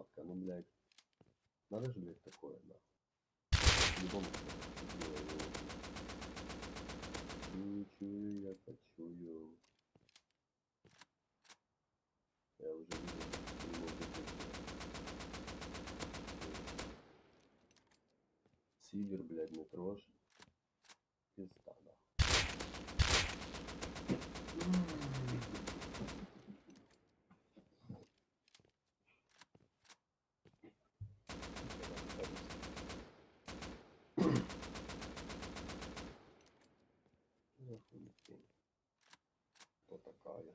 двадцатка, ну, блядь. Надо же, блядь, такое, да. Не чую я, почую. Я уже не могу. Сивер, блядь, не трожь. Пизда, да. Кто такая?